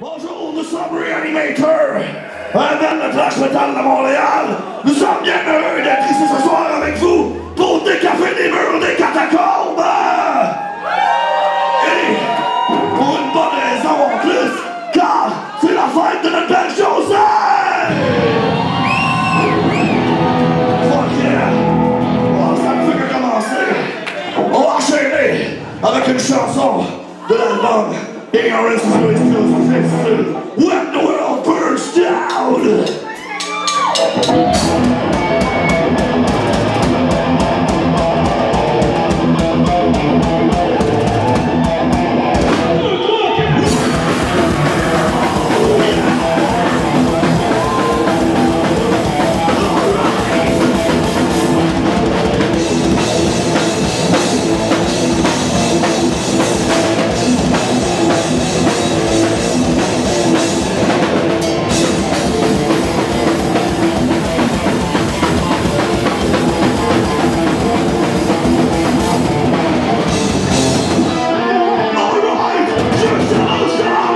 Bonjour, nous sommes Reanimator, un band de thrash metal de Montréal. Nous sommes bien heureux d'être ici ce soir avec vous pour décaffer les murs des catacombes. Et pour une bonne raison en plus, car c'est la fête de notre belle yeah! Oh, enchaîner avec une chanson de l'album Ignorance is really still exists when the world burns down. Yeah.